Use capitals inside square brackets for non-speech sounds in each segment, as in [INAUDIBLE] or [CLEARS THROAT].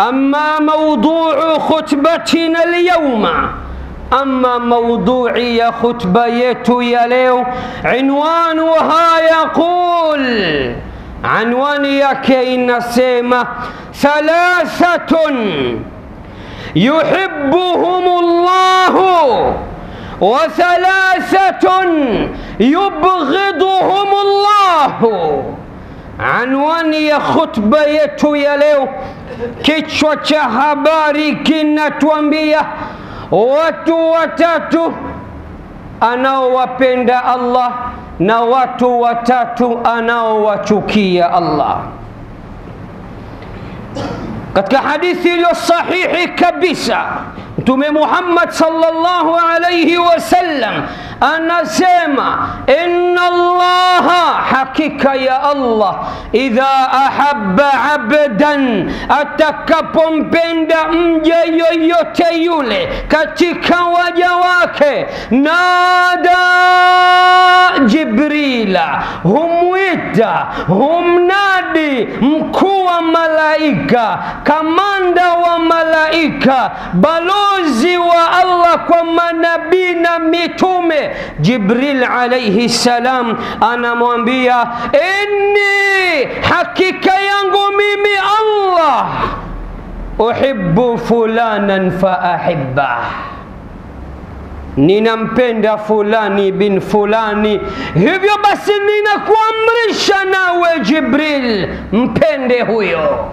أما موضوع خطبتنا اليوم أما موضوعي خطبتي اليوم عنوانها يقول عنواني كي نسيمة ثلاثة يحبهم الله وثلاثة يبغضهم الله. عنواني خطبتي اليوم kichwa cha habari kinatuambia watu watatu anaowapenda allah na watu watatu anaowachukia Allah. Katika hadithi iliyo sahihi kabisa, Mtume Muhammad sallallahu alayhi wasallam anasema inna Allaha, hakika ya Allah, idha ahabba abdan, atakapompenda mja yoyote yule katika waja wake, nada Jibrila, humwita humnadi mkuu wa malaika, kamanda wa malaika, balozi wa Allah kwa manabii na mitume. Jibril alayhi salam anamwambia inni, hakika yangu mimi Allah, uhibbu fulanan fa ahibbah ninampenda fulani bin fulani, hivyo basi ninakuamrisha nawe Jibril, mpende huyo.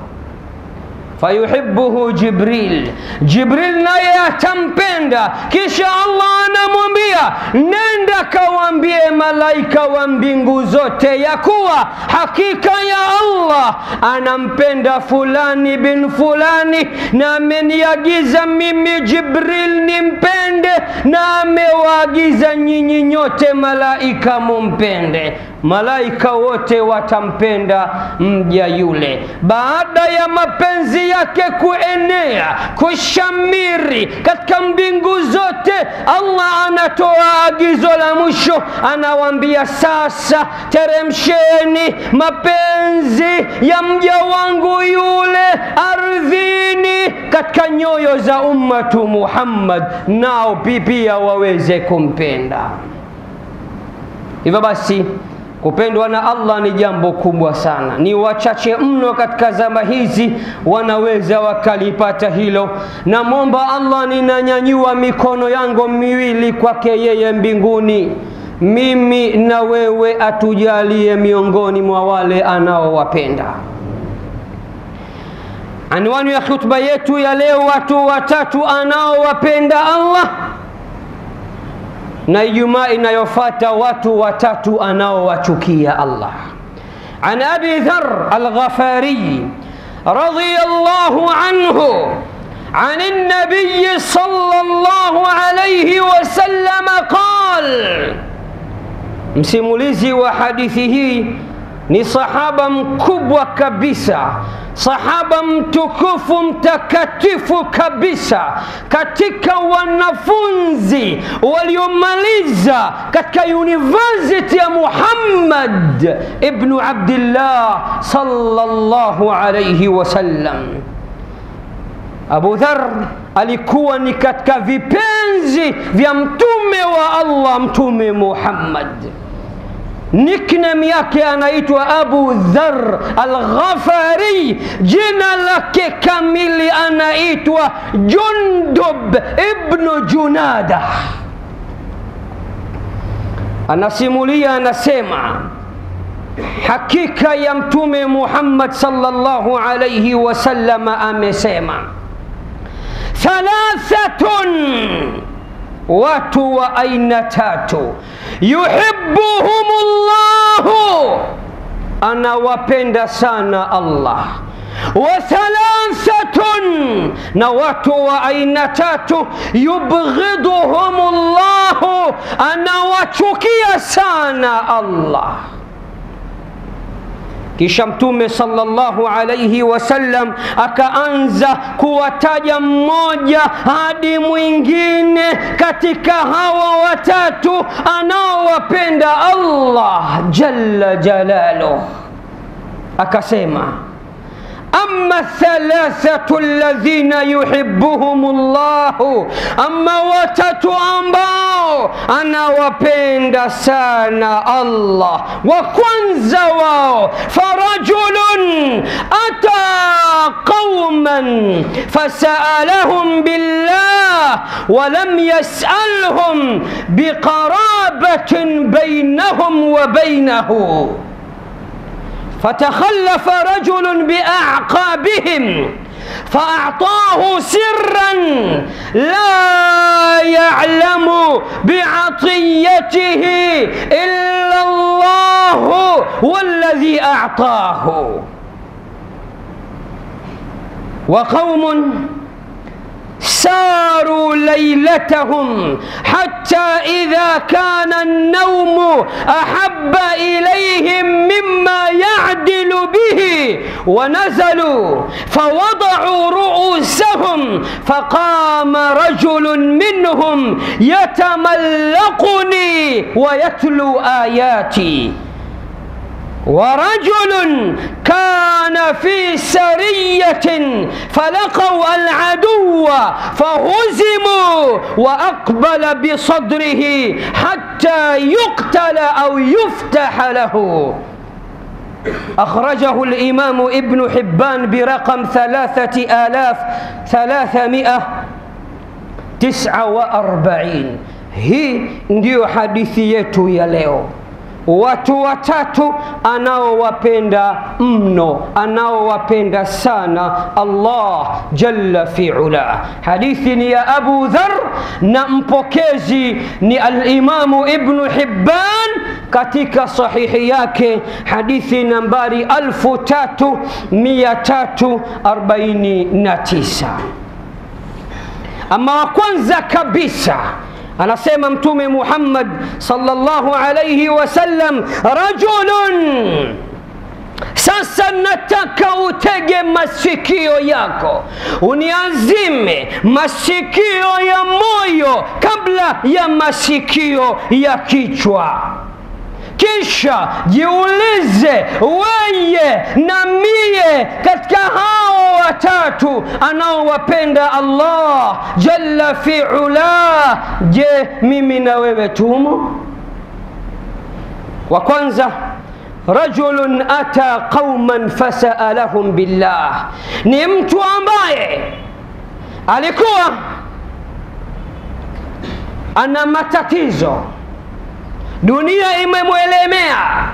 Fayuhibbuhu Jibril, Jibril naye atampenda. Kisha Allah anamwambia nenda kawambie malaika wa mbingu zote ya kuwa hakika ya Allah anampenda fulani bin fulani, na ameniagiza mimi Jibril nimpende, na amewaagiza nyinyi nyote malaika mumpende. Malaika wote watampenda mja yule. Baada ya mapenzi yake kuenea kushamiri katika mbingu zote, Allah anatoa agizo la mwisho, anawaambia sasa, teremsheni mapenzi ya mja wangu yule ardhini, katika nyoyo za ummatu Muhammad, nao pia waweze kumpenda. Hivyo basi kupendwa na Allah ni jambo kubwa sana. Ni wachache mno katika zama hizi wanaweza wakalipata hilo. Namwomba Allah, ninanyanyua mikono yangu miwili kwake yeye mbinguni, mimi na wewe atujalie miongoni mwa wale anaowapenda. Anwani ya khutba yetu ya leo, watu watatu anaowapenda Allah na Ijumaa inayofuata watu watatu anaowachukia Allah. An Abi Dharr Al-Ghafari radiyallahu anhu عن النبي صلى الله عليه وسلم قال msimulizi wa hadithi hii ni sahaba mtukufu mtakatifu kabisa katika wanafunzi waliomaliza katika university ya Muhammad ibnu Abdillah sallallahu alayhi wasallam. Abu Dhar alikuwa ni katika vipenzi vya mtume wa Allah, Mtume Muhammad نكنم يكي أنا إتوى أبو ذر الغفاري جنا لك كامل أنا إتوى جندب ابن جنادة. أنا سيموليا أنا سيمع. حقيقة يمتم محمد صلى الله عليه وسلم أمي سيمع. ثلاثة watu wa aina tatu, yuhibbuhumullahu, anawapenda sana Allah. Wa thalathatun, na watu wa aina tatu, yubghiduhumullahu, anawachukia sana Allah. Kisha Mtume sallallahu alayhi wasallam akaanza kuwataja mmoja hadi mwingine katika hawa watatu anaowapenda Allah jalla jalaluh, akasema أما الثلاثة الذين يحبهم الله أما واتتوامباو أنا وبين سانا الله وكونزواو فرجل أتى قوما فسألهم بالله ولم يسألهم بقرابة بينهم وبينه. فتخلف رجل بأعقابهم فأعطاه سرا لا يعلم بعطيته إلا الله والذي أعطاه. وقوم ساروا ليلتهم حتى إذا كان النوم أحب إليهم ونزلوا فوضعوا رؤوسهم فقام رجل منهم يتملقني ويتلو آياتي. ورجل كان في سرية فلقوا العدو فهزموا وأقبل بصدره حتى يقتل أو يفتح له. أخرجه الإمام ابن حبان برقم ثلاثة آلاف ثلاثمائة تسعة وأربعين. هي ndio yetu ya leo. Watu watatu anaowapenda mno anaowapenda sana Allah jalla fiula. Hadithi ni ya Abu Dhar na mpokezi ni Alimamu Ibnu Hibban katika sahihi yake, hadithi nambari 3349. Ama wa kwanza kabisa anasema mtume Muhammad sallallahu alayhi wasallam, rajulun sasa nataka utege masikio yako uniazime masikio ya moyo kabla ya masikio ya kichwa. Kisha jiulize weye na mie katika hao watatu anaowapenda Allah jalla fiula, je, mimi na wewe tumo? Wa kwanza rajulun ata qauman fasalahum billah, ni mtu ambaye alikuwa ana matatizo. Dunia imemwelemea,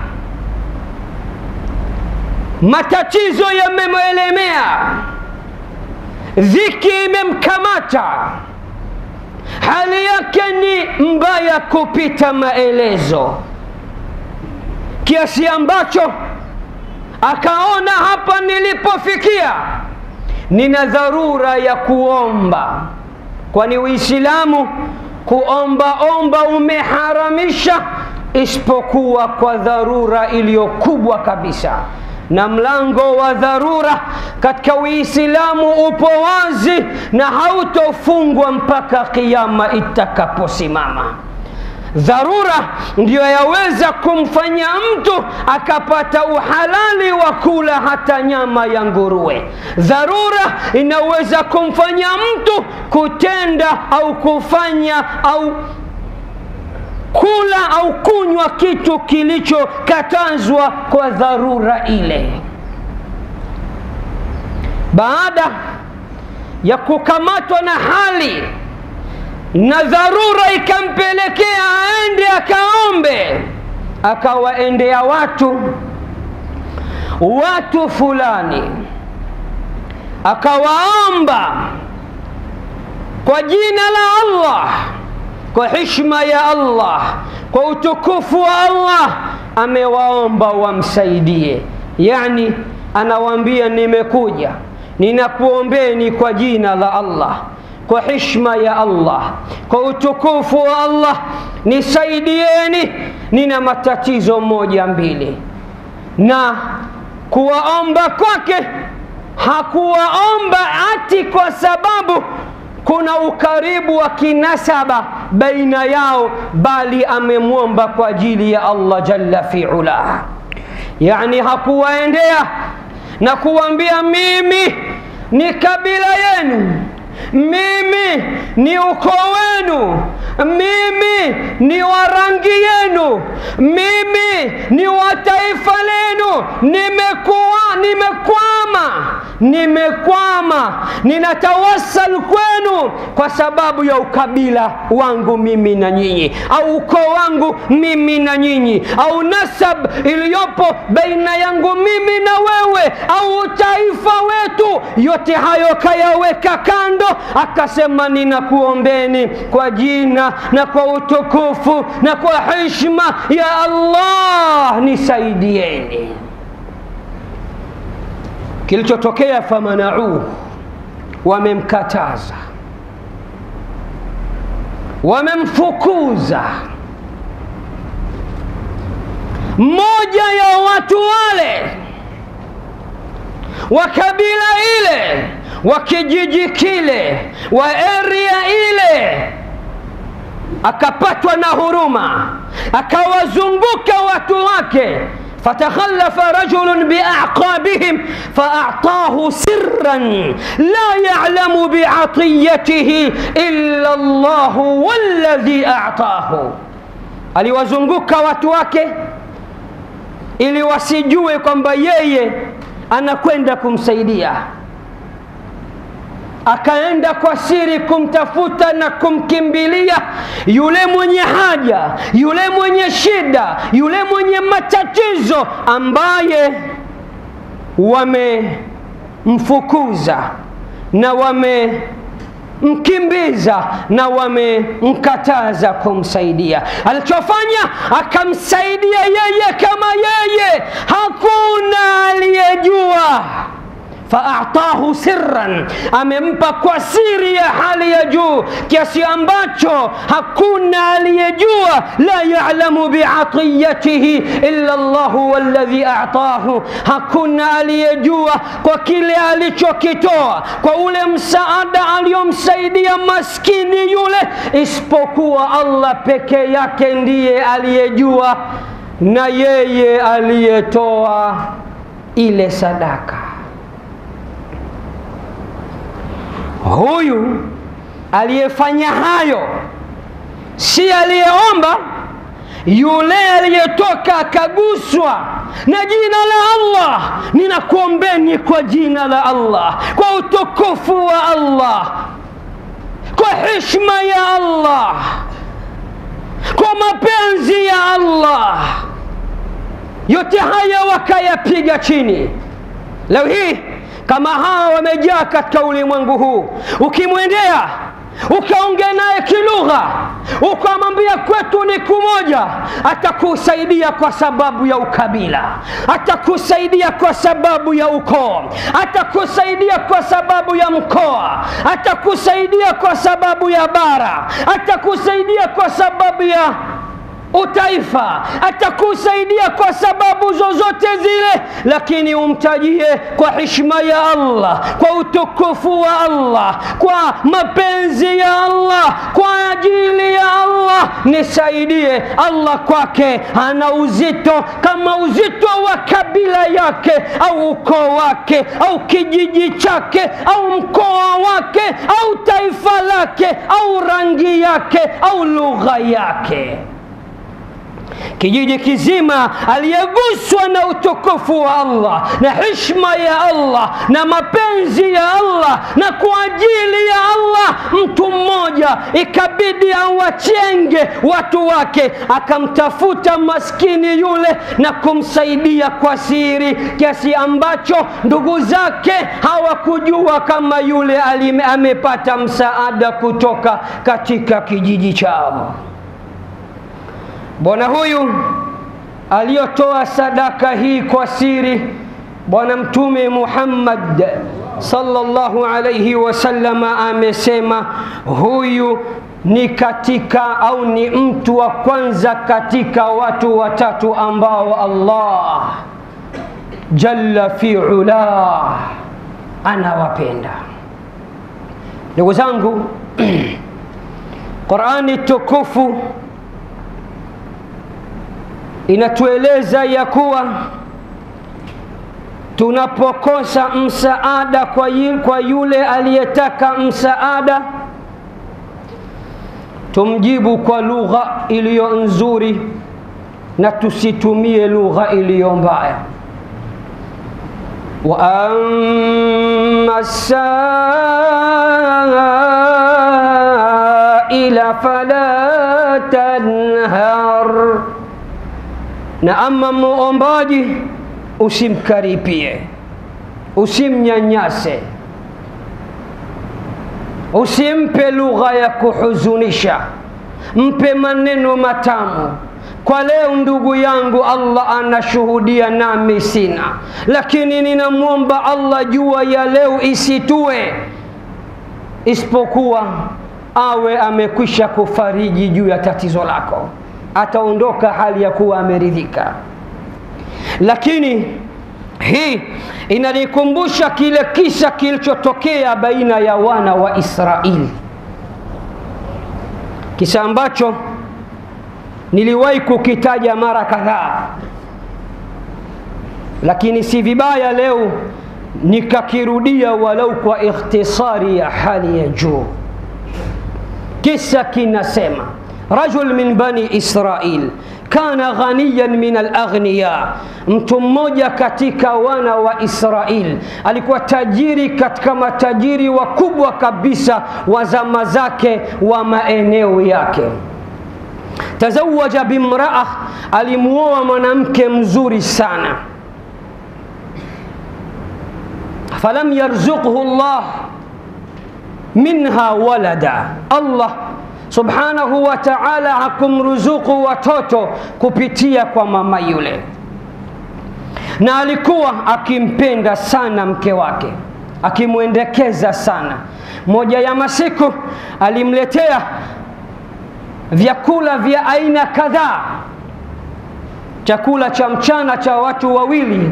matatizo yamemwelemea, dhiki imemkamata, hali yake ni mbaya kupita maelezo, kiasi ambacho akaona hapa nilipofikia nina dharura ya kuomba, kwani Uislamu kuombaomba umeharamisha isipokuwa kwa dharura iliyokubwa kabisa, na mlango wa dharura katika Uislamu upo wazi na hautofungwa mpaka kiama itakaposimama. Dharura ndiyo yaweza kumfanya mtu akapata uhalali wa kula hata nyama ya nguruwe. Dharura inaweza kumfanya mtu kutenda au kufanya au kula au kunywa kitu kilichokatazwa kwa dharura ile. Baada ya kukamatwa na hali na dharura ikampelekea aende akaombe, akawaendea watu watu fulani, akawaomba kwa jina la Allah, kwa hishma ya Allah, kwa utukufu wa Allah, amewaomba wamsaidie. Yani anawaambia nimekuja, ninakuombeni kwa jina la Allah kwa hishma ya Allah, kwa utukufu wa Allah, nisaidieni, nina matatizo moja mbili. Na kuwaomba kwake hakuwaomba ati kwa sababu kuna ukaribu wa kinasaba baina yao, bali amemwomba kwa ajili ya Allah jalla fiula. Yani hakuwaendea na kuwambia mimi ni kabila yenu mimi ni ukoo wenu. Mimi ni wa rangi yenu. Mimi ni wa taifa lenu. Nimekuwa nimekwama. Nimekwama. Ninatawasal kwenu kwa sababu ya ukabila wangu mimi na nyinyi au ukoo wangu mimi na nyinyi au nasab iliyopo baina yangu mimi na wewe au utaifa wetu. Yote hayo kayaweka kando akasema ninakuombeni kwa jina na kwa utukufu na kwa heshima ya allah nisaidieni. Kilichotokea famanau wamemkataza wamemfukuza. Mmoja ya watu wale wa kabila ile wa kijiji kile wa area ile. Akapatwa na huruma akawazunguka watu wake. فتخلف رجل بأعقابهم فأعطاه سرا لا يعلم بعطيته إلا الله والذي أعطاه ألي وزنقك واتواك إلي وسجوكم بيي أنا كوندكم سيديا akaenda kwa siri kumtafuta na kumkimbilia yule mwenye haja yule mwenye shida yule mwenye matatizo ambaye wamemfukuza na wamemkimbiza na wamemkataza kumsaidia. Alichofanya akamsaidia yeye kama yeye. Hakuna aliyejua faatahu sirran. Amempa kwa siri ya hali ya juu kiasi ambacho hakuna aliyejua la yalamu biatiyatihi illa llahu walladhi atahu. Hakuna aliyejua kwa kile alichokitoa kwa ule msaada aliyomsaidia maskini yule isipokuwa allah peke yake ndiye aliyejua na yeye aliyetoa ile sadaka huyu aliyefanya hayo si aliyeomba yule aliyetoka akaguswa na jina la allah. Ninakuombeni kwa jina la allah kwa utukufu wa allah kwa heshma ya allah kwa mapenzi ya allah. Yote haya wakayapiga chini. Leo hii kama hawa wamejaa katika ulimwengu huu ukimwendea ukaongea naye kilugha ukamwambia kwetu ni kumoja atakusaidia kwa sababu ya ukabila atakusaidia kwa sababu ya ukoo atakusaidia kwa sababu ya mkoa atakusaidia kwa sababu ya bara atakusaidia kwa sababu ya utaifa atakusaidia kwa sababu zozote zile lakini umtajie kwa hishma ya allah kwa utukufu wa allah kwa mapenzi ya allah kwa ajili ya allah. Nisaidie allah kwake ana uzito kama uzito wa kabila yake au ukoo wake au kijiji chake au mkoa wake au taifa lake au rangi yake au lugha yake kijiji kizima aliyeguswa na utukufu wa allah na heshima ya allah na mapenzi ya allah na kwa ajili ya allah mtu mmoja ikabidi awachenge watu wake akamtafuta maskini yule na kumsaidia kwa siri kiasi ambacho ndugu zake hawakujua kama yule alime, amepata msaada kutoka katika kijiji chao bwana huyu aliyotoa sadaka hii kwa siri bwana mtume muhammad sallallahu alayhi wasallama amesema huyu ni katika au ni mtu wa kwanza katika watu watatu ambao allah jalla fi ula anawapenda. Ndugu zangu [CLEARS THROAT] qurani tukufu inatueleza ya kuwa tunapokosa msaada kwa, kwa yule aliyetaka msaada tumjibu kwa lugha iliyo nzuri na tusitumie lugha iliyo mbaya. Wa amma saila fala tanhar na ama muombaji usimkaripie usimnyanyase usimpe lugha ya kuhuzunisha mpe maneno matamu. Kwa leo ndugu yangu allah anashuhudia nami sina lakini ninamwomba allah jua ya leo isitue isipokuwa awe amekwisha kufariji juu ya tatizo lako ataondoka hali ya kuwa ameridhika. Lakini hii inanikumbusha kile kisa kilichotokea baina ya wana wa israeli kisa ambacho niliwahi kukitaja mara kadhaa. Lakini si vibaya leo nikakirudia walau kwa ikhtisari ya hali ya juu. Kisa kinasema rajul min bani israil kana ghaniyan min alaghniya mtu mmoja katika wana wa israil alikuwa tajiri katika matajiri wakubwa kabisa wa zama zake wa maeneo yake tazawaja bimraa alimuoa mwanamke mzuri sana falam yarzuqhu llah minha walada allah subhanahu wa taala hakumruzuku watoto kupitia kwa mama yule. Na alikuwa akimpenda sana mke wake akimwendekeza sana. Moja ya masiku alimletea vyakula vya aina kadhaa. Chakula cha mchana cha watu wawili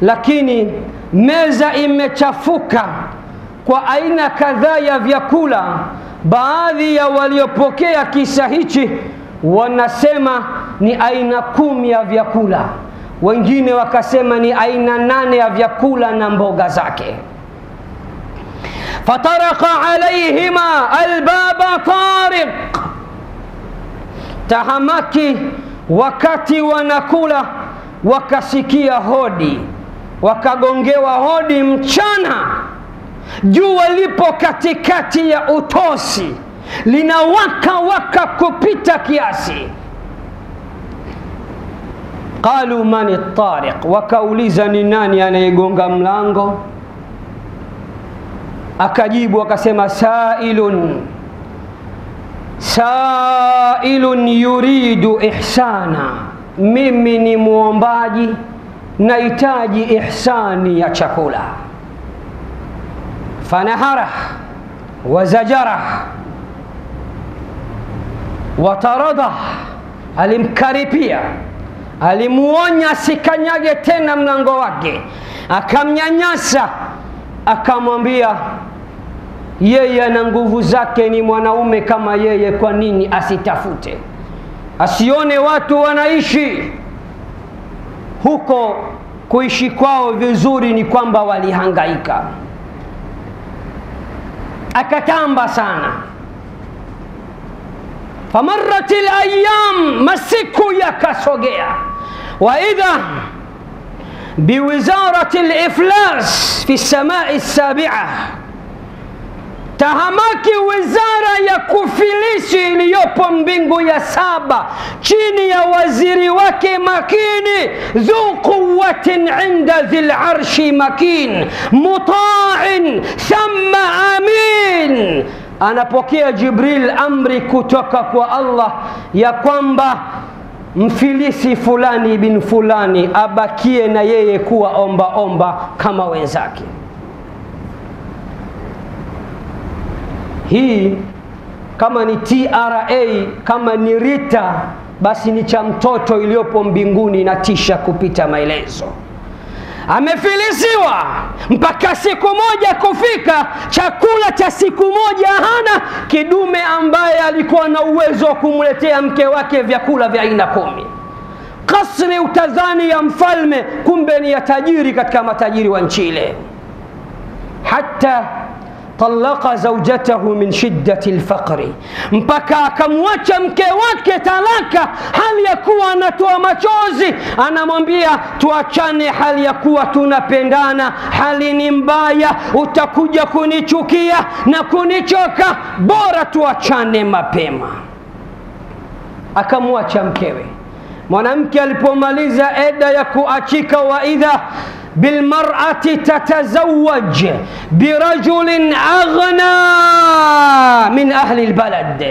lakini meza imechafuka kwa aina kadhaa ya vyakula baadhi ya waliopokea kisa hichi wanasema ni aina kumi ya vyakula. Wengine wakasema ni aina nane ya vyakula na mboga zake. Fataraka alaihima albaba tariq. Tahamaki wakati wanakula wakasikia hodi wakagongewa hodi mchana jua lipo katikati ya utosi linawaka waka kupita kiasi. Qalu mani tariq wakauliza ni nani anayegonga mlango? Akajibu akasema sailun. Sailun yuridu ihsana. Mimi ni mwombaji nahitaji ihsani ya chakula fanaharah wazajara watarada, alimkaripia. Alimuonya asikanyage tena mlango wake. Akamnyanyasa. Akamwambia yeye ana nguvu zake ni mwanaume kama yeye kwa nini asitafute? Asione watu wanaishi. Huko kuishi kwao vizuri ni kwamba walihangaika akatamba sana famarrat alayam masiku yakasogea wa idha بوزارة الإفلاس في السماء السابعة تهمك وزارة يا كفليسي ليوبو مبينغو يا سابا. تشيني يا وزيري وكي ماكيني ذو قوة عند ذي العرش مكين مطاع ثم آمين. Anapokea jibril amri kutoka kwa allah ya kwamba mfilisi fulani bin fulani abakie na yeye kuwa omba omba kama wenzake. Hii kama ni tra kama ni rita basi ni cha mtoto iliyopo mbinguni inatisha kupita maelezo amefilisiwa mpaka siku moja kufika chakula cha siku moja hana kidume ambaye alikuwa na uwezo wa kumletea mke wake vyakula vya aina kumi. Kasri utazani ya mfalme kumbe ni ya tajiri katika matajiri wa nchi ile. Hata talaqa zaujatahu min shiddati lfaqri, mpaka akamwacha mke wake talaka, hali ya kuwa anatoa machozi, anamwambia tuachane, hali ya kuwa tunapendana, hali ni mbaya, utakuja kunichukia na kunichoka, bora tuachane mapema. Akamwacha mkewe. Mwanamke alipomaliza eda ya kuachika, waidha bilmarati tatazawaj birajulin aghna min ahli lbalad,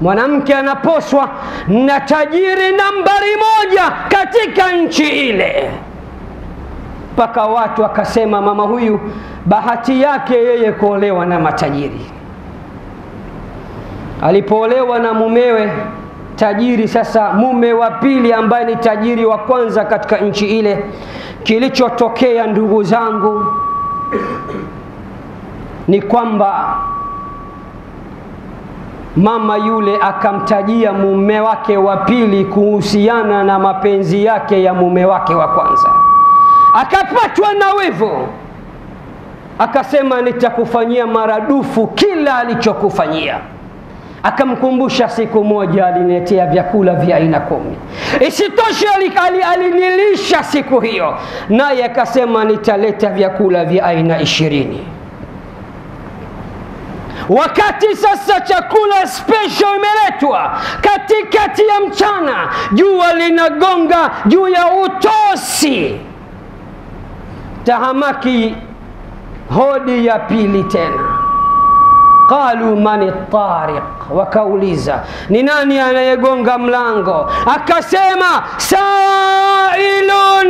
mwanamke anaposwa na tajiri nambari moja katika nchi ile, mpaka watu akasema, mama huyu bahati yake yeye kuolewa na matajiri. Alipoolewa na mumewe tajiri, sasa mume wa pili ambaye ni tajiri wa kwanza katika nchi ile Kilichotokea ndugu zangu ni kwamba mama yule akamtajia mume wake wa pili kuhusiana na mapenzi yake ya mume wake wa kwanza, akapatwa na wivu, akasema nitakufanyia maradufu kila alichokufanyia. Akamkumbusha siku moja aliniletea vyakula vya aina kumi. Isitoshe alinilisha siku hiyo, naye akasema nitaleta vyakula vya aina ishirini. Wakati sasa chakula special imeletwa katikati ya mchana, jua linagonga juu ya utosi, tahamaki hodi ya pili tena Qalu man tariq, wakauliza ni nani anayegonga mlango? Akasema sailun,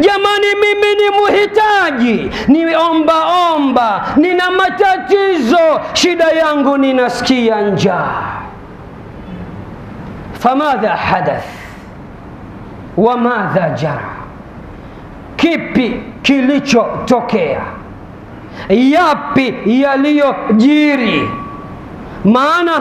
jamani, mimi ni muhitaji, niomba omba, nina matatizo, shida yangu ninasikia njaa. Famadha hadath wa madha jara, kipi kilichotokea? Yapi yaliyojiri? Maana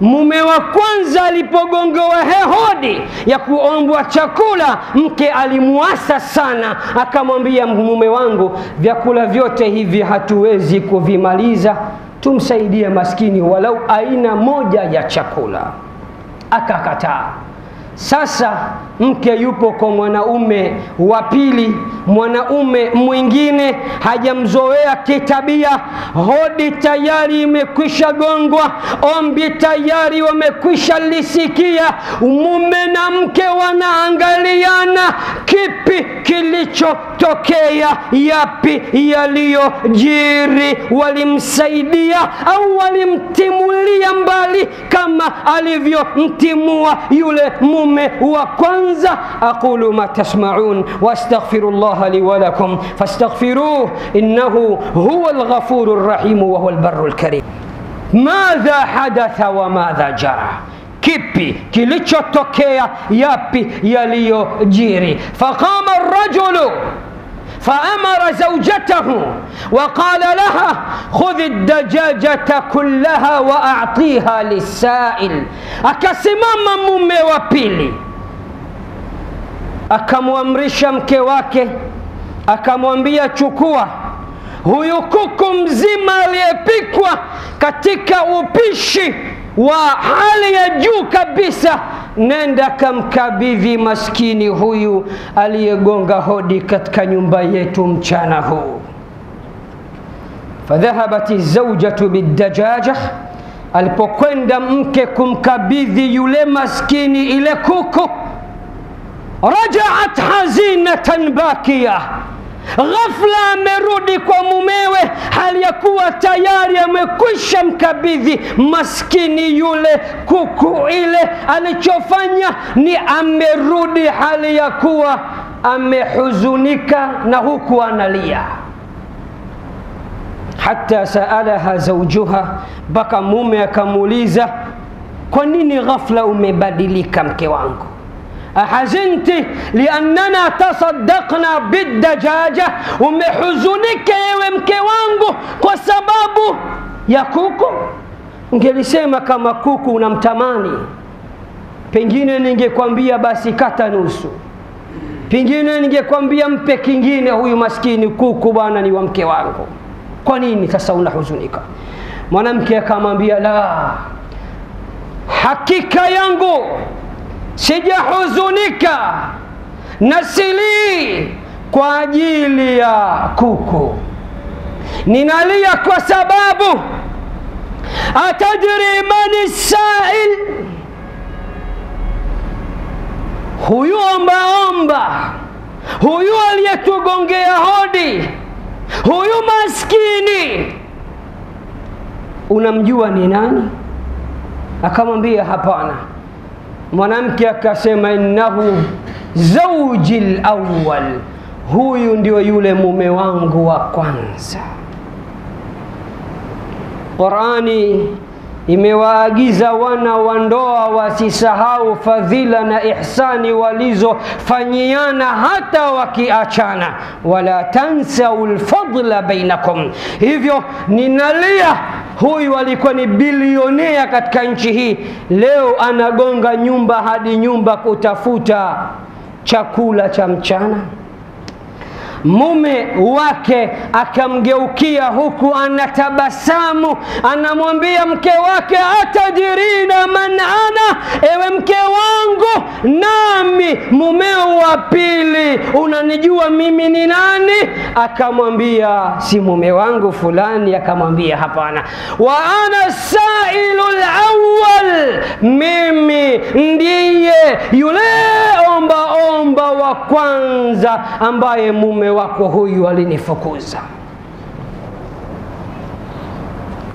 mume wa kwanza alipogongewa hehodi ya kuombwa chakula, mke alimuasa sana, akamwambia mume wangu, vyakula vyote hivi hatuwezi kuvimaliza, tumsaidie maskini walau aina moja ya chakula. Akakataa. Sasa mke yupo kwa mwanaume wa pili, mwanaume mwingine hajamzoea kitabia. Hodi tayari imekwisha gongwa, ombi tayari wamekwisha lisikia. Mume na mke wanaangaliana, kipi kilichotokea? Yapi yaliyojiri? Walimsaidia au walimtimulia mbali kama alivyomtimua yule mume wa kwanza. aqulu ma tasmaun wastaghfiru llaha li wa lakum fastaghfiruh innahu huwa alghafuru rrahimu wa huwa albarru lkarim. Madha hadatha wa madha jara Kipi kilichotokea? Yapi yaliyojiri? Faqama فأمر زوجته وقال لها خذ الدجاجة كلها وأعطيها للسائل. أكسمام ممي وبيلي أكموامرش مكواكي أكموامبيا تشكوى هيوكوكم زما ليبيكوا. كتيكا وبيشي. وحالي يجوك بسه nenda kamkabidhi maskini huyu aliyegonga hodi katika nyumba yetu mchana huu. Fadhahabat zaujatu bidajaja, alipokwenda mke kumkabidhi yule maskini ile kuku, rajaat hazinatan bakia Ghafla amerudi kwa mumewe, hali ya kuwa tayari amekwisha mkabidhi maskini yule kuku ile. Alichofanya ni amerudi hali ya kuwa amehuzunika na huku analia. Hata saalaha zaujuha, mpaka mume akamuuliza, kwa nini ghafla umebadilika mke wangu? Ahazinti liannana tasaddaqna bidajaja, umehuzunika ewe mke wangu kwa sababu ya kuku? Kama kuku unamtamani, pengine ningekwambia basi kata nusu. Pengine ningekwambia mpe kingine huyu maskini kuku bwana ni wa mke wangu. Kwa nini sasa unahuzunika? Mwanamke akamwambia la hakika yangu sijahuzunika na silii kwa ajili ya kuku. Ninalia kwa sababu atadri mani sail. Huyu ombaomba huyu aliyetugongea hodi huyu maskini. Unamjua ni nani? Akamwambia hapana mwanamke akasema innahu zauji lawal huyu ndio yule mume wangu wa kwanza. Qurani imewaagiza wana wa ndoa wasisahau fadhila na ihsani walizofanyiana hata wakiachana. Wala tansau lfadla bainakum hivyo ninalia huyu alikuwa ni bilionea katika nchi hii. Leo anagonga nyumba hadi nyumba kutafuta chakula cha mchana mume wake akamgeukia huku anatabasamu anamwambia mke wake atajirina man ana ewe mke wangu nami mumeo wa pili unanijua mimi ni nani? Akamwambia si mume wangu fulani. Akamwambia hapana. Wa ana sailu lawal mimi ndiye yule omba wa kwanza ambaye mume wako huyu alinifukuza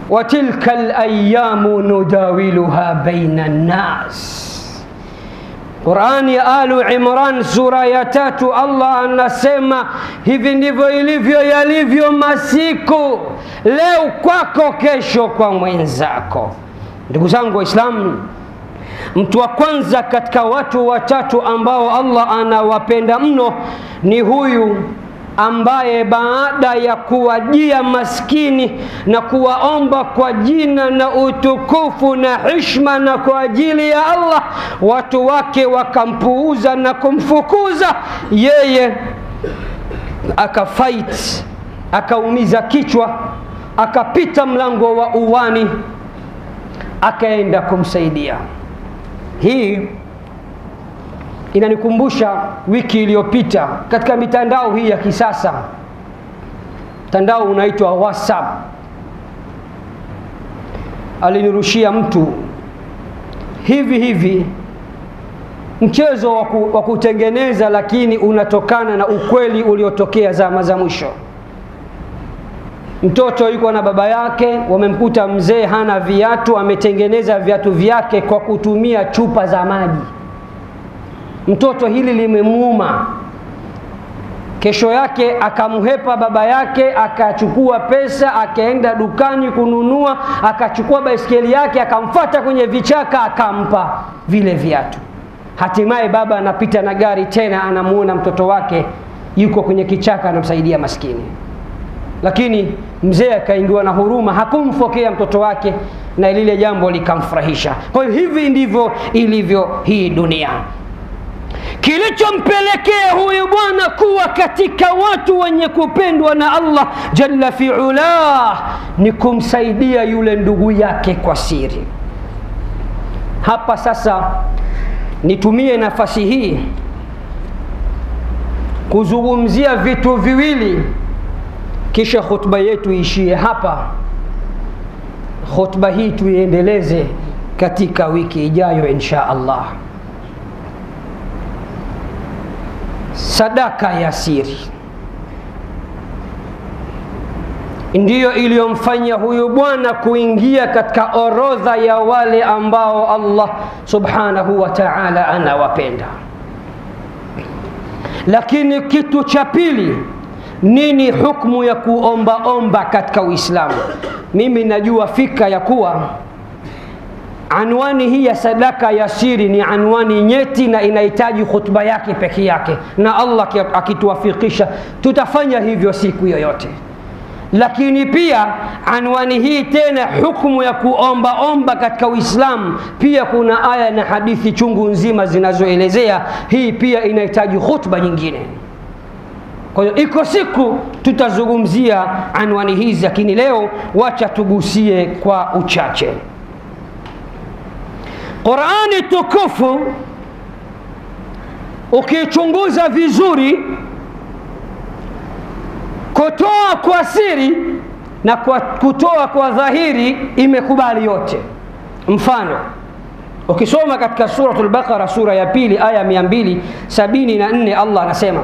watilka layamu nudawiluha baina nnas qurani alu imran sura ya tatu allah anasema hivi ndivyo ilivyo yalivyo masiku leo kwako kesho kwa mwenzako ndugu zangu waislamu mtu wa kwanza katika watu watatu ambao allah anawapenda mno ni huyu ambaye baada ya kuwajia maskini na kuwaomba kwa jina na utukufu na hishma na kwa ajili ya allah watu wake wakampuuza na kumfukuza. Yeye akafait akaumiza kichwa akapita mlango wa uwani akaenda kumsaidia hii inanikumbusha wiki iliyopita katika mitandao hii ya kisasa. Mtandao unaitwa whatsapp. Alinirushia mtu hivi hivi mchezo wa kutengeneza lakini unatokana na ukweli uliotokea zama za mwisho mtoto yuko na baba yake wamemkuta mzee hana viatu ametengeneza viatu vyake kwa kutumia chupa za maji. Mtoto hili limemuuma. Kesho yake akamhepa baba yake akachukua pesa akaenda dukani kununua akachukua baiskeli yake akamfata kwenye vichaka akampa vile viatu. Hatimaye baba anapita na gari tena anamuona mtoto wake yuko kwenye kichaka anamsaidia maskini lakini mzee akaingiwa na huruma hakumfokea mtoto wake na lile jambo likamfurahisha. Kwa hiyo hivi ndivyo ilivyo hii dunia. Kilichompelekea huyu bwana kuwa katika watu wenye kupendwa na allah jalla fiulah ni kumsaidia yule ndugu yake kwa siri. Hapa sasa nitumie nafasi hii kuzungumzia vitu viwili kisha khutba yetu ishie hapa. Khutba hii tuiendeleze katika wiki ijayo insha allah. Sadaka ya siri. Ndiyo iliyomfanya huyu bwana kuingia katika orodha ya wale ambao allah subhanahu wa taala anawapenda. Lakini kitu cha pili nini hukmu ya kuombaomba katika uislamu? Mimi najua fika ya kuwa anwani hii ya sadaka ya siri ni anwani nyeti na inahitaji khutba yake peke yake na allah akituwafikisha tutafanya hivyo siku yoyote. Lakini pia anwani hii tena hukumu ya kuombaomba katika uislamu. Pia kuna aya na hadithi chungu nzima zinazoelezea. Hii pia inahitaji khutba nyingine kwa hiyo iko siku tutazungumzia anwani hizi lakini leo wacha tugusie kwa uchache. Qurani tukufu ukichunguza vizuri kutoa kwa siri na kwa kutoa kwa dhahiri imekubali yote. Mfano ukisoma katika suratul baqara sura ya pili aya 274 allah anasema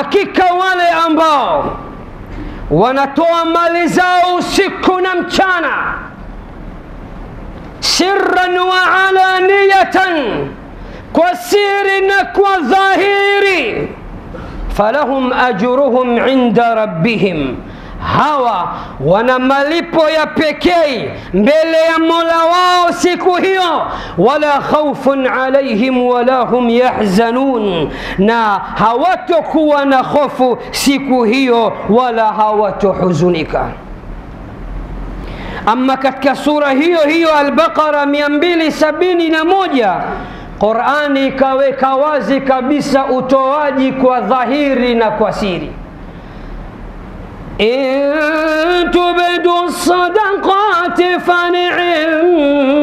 hakika wale ambao wanatoa mali zao usiku na mchana sirran wa alaniyatan kwa siri na kwa dhahiri falahum ajruhum inda rabbihim hawa wana malipo ya pekee mbele ya mola wao siku hiyo wala khaufun alaihim wala hum yahzanun na hawatokuwa na hofu siku hiyo wala hawatohuzunika ama katika sura hiyo hiyo albaqara 271 qurani ikaweka wazi kabisa utoaji kwa dhahiri na kwa siri إن تبدوا الصدقات فنعما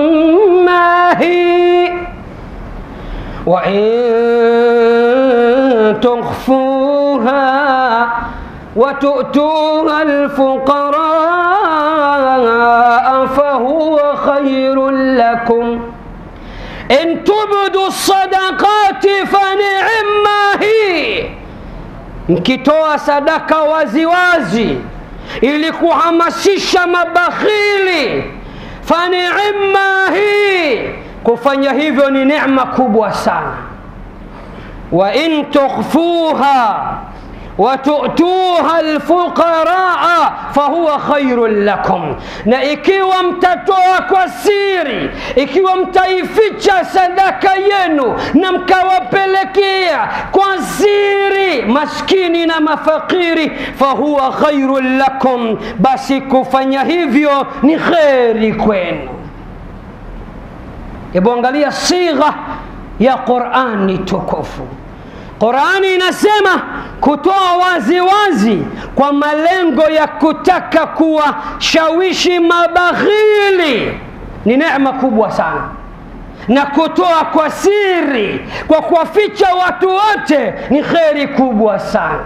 هي وإن تخفوها وتؤتوها الفقراء فهو خير لكم إن تبدوا الصدقات فنعما هي mkitoa sadaka waziwazi ili kuhamasisha mabakhili. Faniima hii kufanya hivyo ni neema kubwa sana. Wa in tukhfuha watutuha lfuqaraa fahuwa khairun lakum, na ikiwa mtatoa kwa siri, ikiwa mtaificha sadaka yenu na mkawapelekea kwa siri maskini na mafakiri, fahuwa khairun lakum, basi kufanya hivyo ni kheri kwenu. Hebu angalia sigha ya Qurani tukufu. Qurani inasema kutoa waziwazi wazi kwa malengo ya kutaka kuwashawishi mabakhili ni neema kubwa sana, na kutoa kwa siri kwa kuwaficha watu wote ni kheri kubwa sana.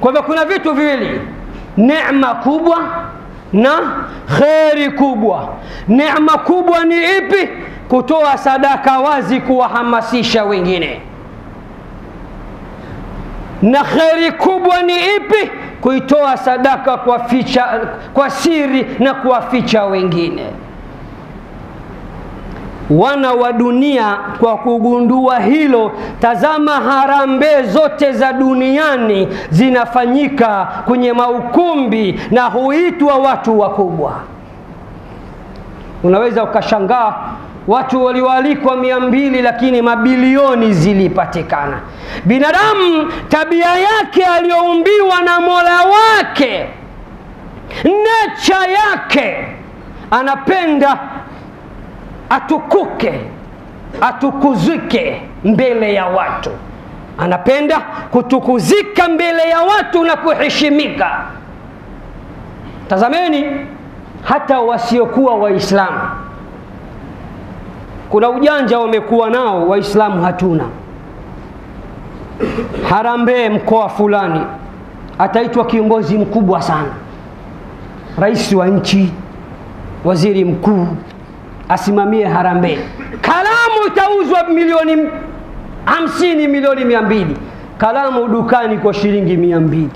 Kwa hivyo kuna vitu viwili, neema kubwa na kheri kubwa. Neema kubwa ni ipi? Kutoa sadaka wazi, kuwahamasisha wengine na kheri kubwa ni ipi? Kuitoa sadaka kwa, ficha, kwa siri na kuwaficha wengine. Wana wa dunia kwa kugundua hilo, tazama harambee zote za duniani zinafanyika kwenye maukumbi na huitwa watu wakubwa. Unaweza ukashangaa watu walioalikwa mia mbili lakini mabilioni zilipatikana. Binadamu tabia yake aliyoumbiwa na mola wake, necha yake, anapenda atukuke, atukuzike mbele ya watu, anapenda kutukuzika mbele ya watu na kuheshimika. Tazameni hata wasiokuwa Waislamu kuna ujanja wamekuwa nao Waislamu hatuna. Harambee mkoa fulani, ataitwa kiongozi mkubwa sana, rais wa nchi, waziri mkuu asimamie harambee. Kalamu itauzwa milioni hamsini, milioni mia mbili. kalamu dukani kwa shilingi mia mbili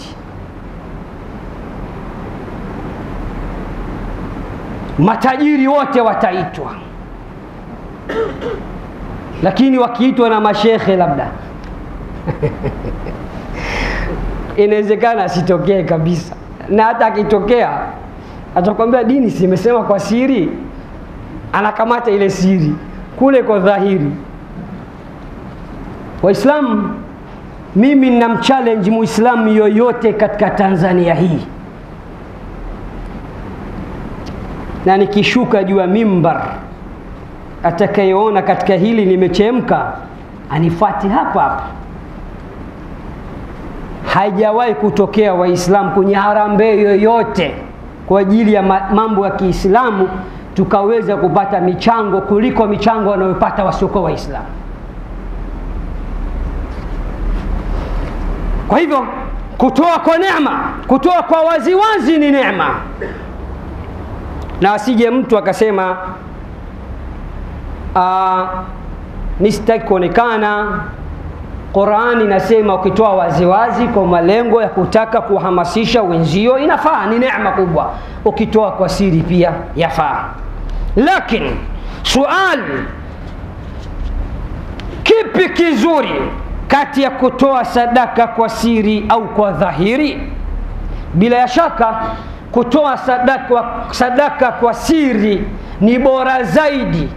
matajiri wote wataitwa lakini wakiitwa na mashekhe labda. [LAUGHS] Inawezekana asitokee kabisa. Na hata akitokea atakwambia dini simesema kwa siri? Anakamata ile siri. Kule kwa dhahiri. Waislamu mimi nina mchallenji muislamu yoyote katika tanzania hii. Na nikishuka juu ya mimbar atakayeona katika hili nimechemka anifati hapa hapa. Haijawahi kutokea waislamu kwenye harambee yoyote kwa ajili ya mambo ya kiislamu tukaweza kupata michango kuliko michango wanayopata wasiokuwa waislamu. Kwa hivyo kutoa kwa neema kutoa kwa waziwazi ni neema. Na asije mtu akasema mi sitaki kuonekana. Qurani inasema ukitoa waziwazi kwa malengo ya kutaka kuhamasisha wenzio inafaa ni neema kubwa. Ukitoa kwa siri pia yafaa. Lakini suali, kipi kizuri kati ya kutoa sadaka kwa siri au kwa dhahiri? Bila ya shaka kutoa sadaka, sadaka kwa siri ni bora zaidi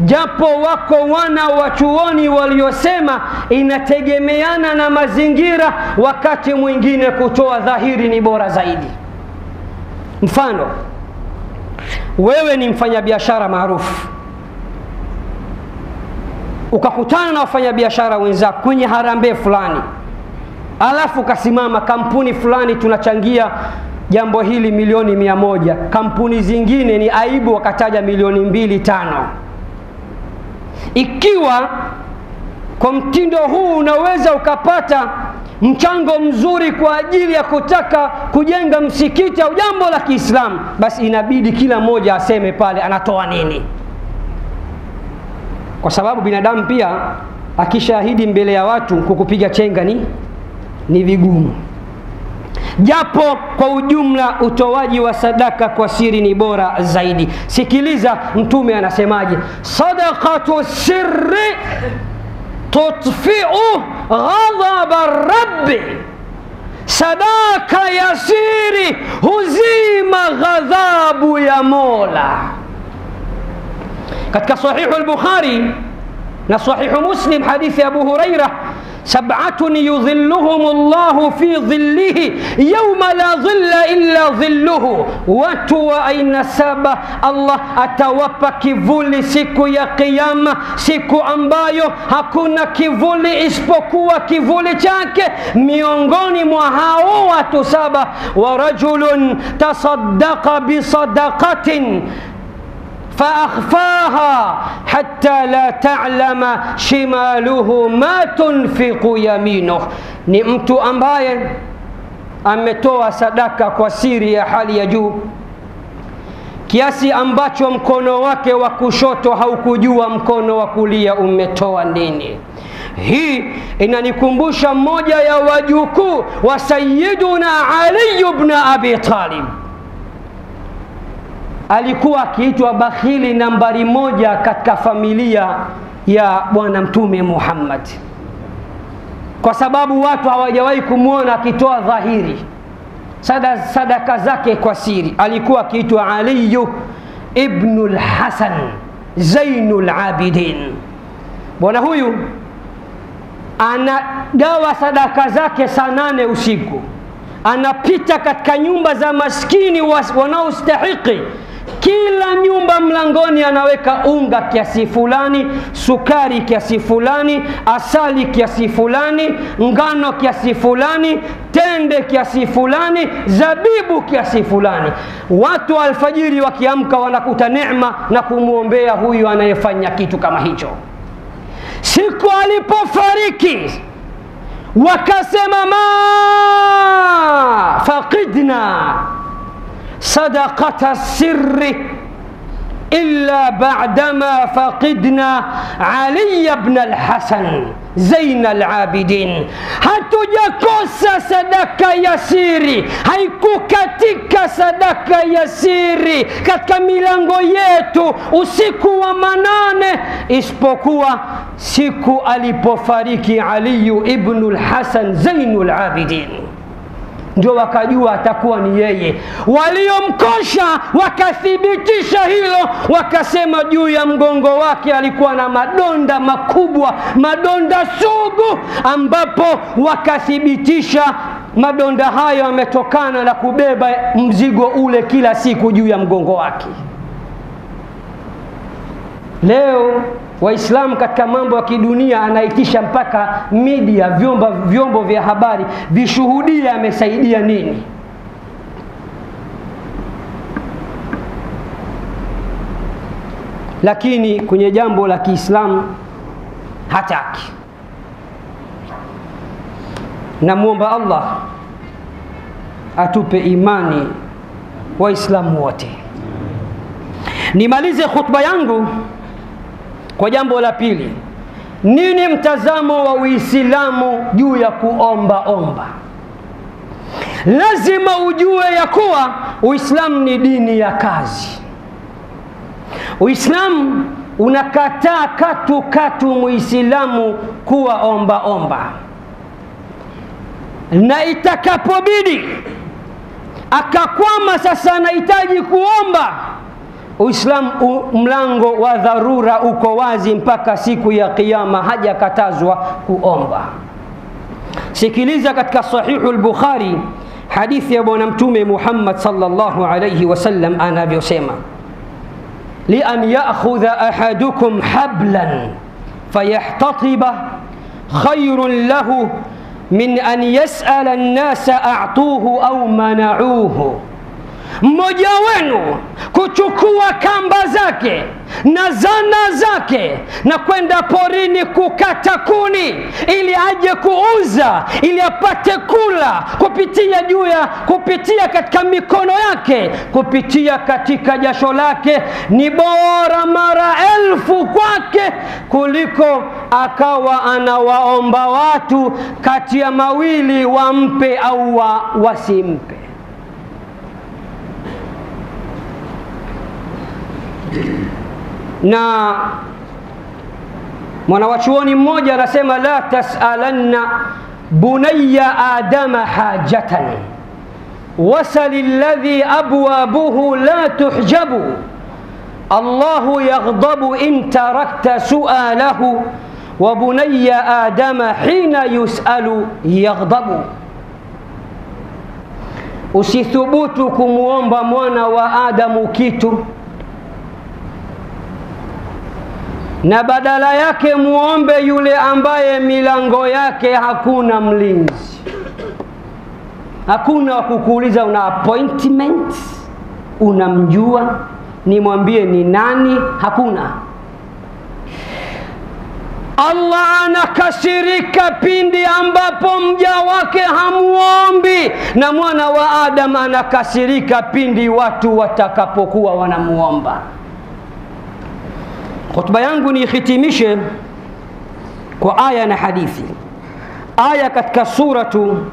japo wako wana wa chuoni waliosema inategemeana na mazingira wakati mwingine kutoa dhahiri ni bora zaidi. Mfano wewe ni mfanyabiashara maarufu. Ukakutana na wafanyabiashara wenzako kwenye harambee fulani. Alafu ukasimama kampuni fulani tunachangia jambo hili milioni mia moja. Kampuni zingine ni aibu wakataja milioni mbili tano ikiwa kwa mtindo huu unaweza ukapata mchango mzuri kwa ajili ya kutaka kujenga msikiti au jambo la kiislamu basi inabidi kila mmoja aseme pale anatoa nini. Kwa sababu binadamu pia akishaahidi mbele ya watu kukupiga chenga ni ni vigumu japo kwa ujumla utoaji wa sadaka kwa siri ni bora zaidi sikiliza mtume anasemaje sadaqatu sirri tutfiu ghadhaba rabbi sadaka ya siri huzima ghadhabu ya mola katika sahihu lbukhari na sahihu muslim hadithi ya abu huraira سبعة يظلهم الله في ظله يوم لا ظل إلا ظله. واتوا أين سبا الله أتوفى كفول سكو يا قيامة سكو أمبايو. هكونا كفول إسبوكو كفول جاك. ميونغوني مهاو سبا ورجل تصدق بصدقة. فأخفاها حتى لا تعلم شماله ما تنفق يمينه ni mtu ambaye ametoa sadaka kwa siri ya hali ya juu kiasi ambacho mkono wake wa kushoto haukujua mkono wa kulia umetoa nini hii inanikumbusha mmoja ya wajukuu wa sayiduna ali bna abi talib alikuwa akiitwa bakhili nambari moja katika familia ya bwana mtume muhammad. Kwa sababu watu hawajawahi kumwona akitoa dhahiri sada, sadaka zake kwa siri. Alikuwa akiitwa aliyu ibnu lhasan zainu labidin bwana huyu anagawa sadaka zake saa nane usiku. Anapita katika nyumba za maskini wanaostahiki kila nyumba mlangoni anaweka unga kiasi fulani sukari kiasi fulani asali kiasi fulani ngano kiasi fulani tende kiasi fulani zabibu kiasi fulani. Watu alfajiri wakiamka wanakuta nema na kumwombea huyu anayefanya kitu kama hicho. Siku alipofariki wakasema ma faqidna صدقة السر إلا بعدما فقدنا علي بن الحسن زين العابدين. هتجكس صدقة يسيري هيكو كتك صدقة يسيري كتك ميلانغو يتو وسيكو ومنان اسبوكوا سيكو ألي بوفاريكي علي بن الحسن زين العابدين. Ndio wakajua atakuwa ni yeye. Waliomkosha wakathibitisha hilo, wakasema juu ya mgongo wake alikuwa na madonda makubwa, madonda sugu, ambapo wakathibitisha madonda hayo yametokana na kubeba mzigo ule kila siku juu ya mgongo wake. Leo Waislamu katika mambo ya kidunia anaitisha mpaka media, vyombo, vyombo vya habari vishuhudie amesaidia nini. Lakini kwenye jambo la Kiislamu hataki. Namwomba Allah atupe imani Waislamu wote. Nimalize khutba yangu kwa jambo la pili, nini mtazamo wa Uislamu juu ya kuomba omba? Lazima ujue ya kuwa Uislamu ni dini ya kazi. Uislamu unakataa katu katu muislamu kuwa omba omba, na itakapobidi akakwama sasa anahitaji kuomba Uislamu mlango wa dharura uko wazi mpaka siku ya Kiyama, hajakatazwa kuomba. Sikiliza katika Sahihu al-Bukhari hadithi ya Bwana Mtume Muhammad sallallahu alayhi wasallam anavyosema, li an ya'khudha ahadukum hablan fayahtatiba khayrun lahu min an yas'ala an-nasa a'tuhu au mana'uhu mmoja wenu kuchukua kamba zake na zana zake na kwenda porini kukata kuni ili aje kuuza ili apate kula kupitia juu ya kupitia katika mikono yake kupitia katika jasho lake. Ni bora mara elfu kwake kuliko akawa anawaomba watu kati ya mawili wampe au wa, wasimpe na mwanawachuoni mmoja anasema la tasalanna bunaya adama hajatan wasali ladhi abwabuhu la tuhjabu allahu yaghdabu in tarakta sualahu wa bunaya adama hina yusalu yaghdabu usithubutu kumwomba mwana wa adamu kitu na badala yake muombe yule ambaye milango yake hakuna mlinzi, hakuna wa kukuuliza una appointment, unamjua, nimwambie ni nani? Hakuna. Allah anakasirika pindi ambapo mja wake hamuombi, na mwana wa Adam anakasirika pindi watu watakapokuwa wanamuomba. Hotuba yangu آية kwa حديثي آية hadithi. Aya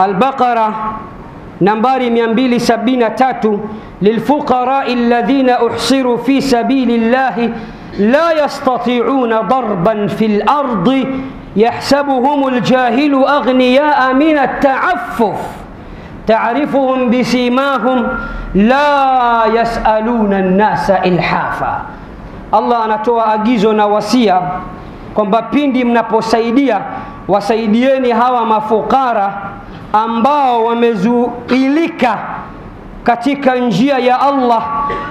البقرة نمباري ميان بيلي سبينة تاتو للفقراء الذين أحصروا في سبيل الله لا يستطيعون ضربا في الأرض يحسبهم الجاهل أغنياء من التعفف تعرفهم بسيماهم لا يسألون الناس إلحافا Allah anatoa agizo na wasia kwamba pindi mnaposaidia wasaidieni hawa mafukara ambao wamezuilika katika njia ya Allah,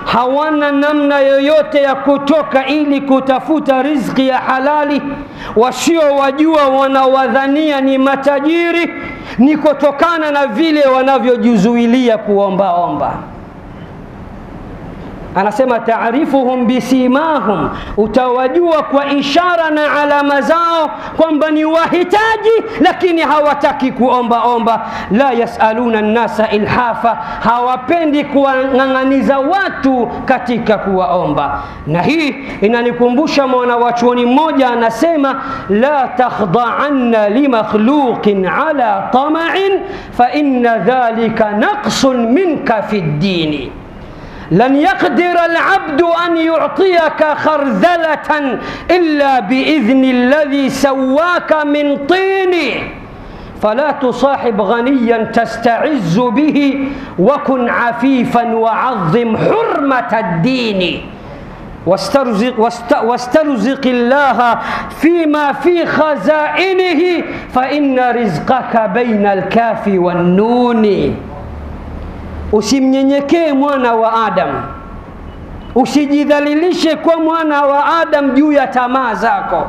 hawana namna yoyote ya kutoka ili kutafuta riziki ya halali. Wasiowajua wanawadhania ni matajiri, ni kutokana na vile wanavyojizuilia kuombaomba. Anasema taarifuhum bisimahum, utawajua kwa ishara na alama zao kwamba ni wahitaji, lakini hawataki kuombaomba. La yasaluna nnasa ilhafa, hawapendi kuwang'ang'aniza watu katika kuwaomba. Na hii inanikumbusha mwana wa chuoni mmoja anasema, la takhda'anna limakhluqin ala tama'in fa inna dhalika naqsun minka fi ddini لن يقدر العبد أن يعطيك خرذلة إلا بإذن الذي سواك من طين. فلا تصاحب غنيا تستعز به وكن عفيفا وعظم حرمة الدين. واسترزق, واست واسترزق الله فيما في خزائنه فإن رزقك بين الكاف والنون. Usimnyenyekee mwana wa adam usijidhalilishe kwa mwana wa adam juu ya tamaa zako,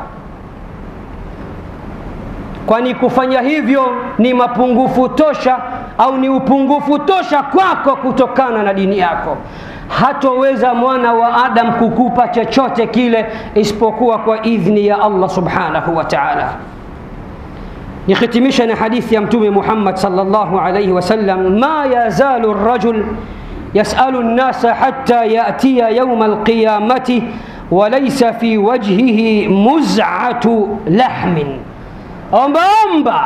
kwani kufanya hivyo ni mapungufu tosha au ni upungufu tosha kwako kutokana na dini yako. Hatoweza mwana wa adam kukupa chochote kile isipokuwa kwa idhni ya Allah subhanahu wa ta'ala. نختمش حديث يمتوم محمد صلى الله عليه وسلم ما يزال الرجل يسأل الناس حتى يأتي يوم القيامة وليس في وجهه مزعة لحم أمبا أمبا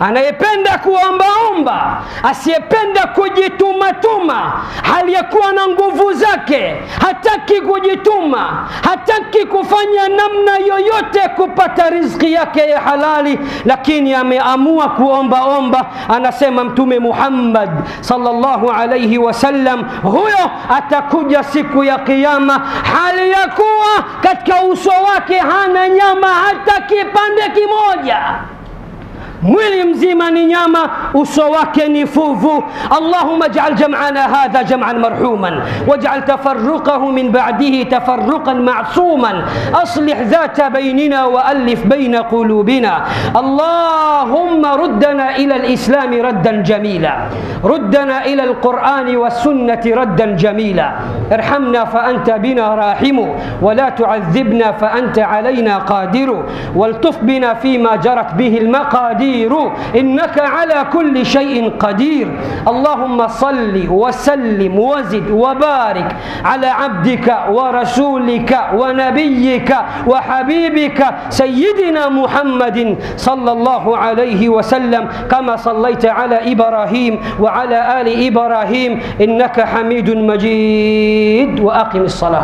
anayependa kuombaomba asiyependa kujitumatuma hali ya kuwa na nguvu zake hataki kujituma hataki kufanya namna yoyote kupata riziki yake ya halali lakini ameamua kuombaomba. Anasema mtume muhammad sallallahu alaihi wasallam huyo atakuja siku ya kiama hali ya kuwa katika uso wake hana nyama hata kipande kimoja mwili mzima ni nyama uso wake ni fuvu allahuma ij'al jam'ana hadha jam'an marhuman waj'al tafarruqahu min ba'dihi tafarruqan ma'suman aslih dhata baynina wa alif bayna qulubina allahumma ruddana ila al-islam raddan jamila ruddana ila al-qur'ani was-sunnati raddan jamila ارحمنا فأنت بنا راحم ولا تعذبنا فأنت علينا قادر والطف بنا فيما جرت به المقادير قدير إنك على كل شيء قدير. اللهم صل وسلم وزد وبارك على عبدك ورسولك ونبيك وحبيبك سيدنا محمد صلى الله عليه وسلم. كما صليت على إبراهيم وعلى آل إبراهيم إنك حميد مجيد. وأقم الصلاة.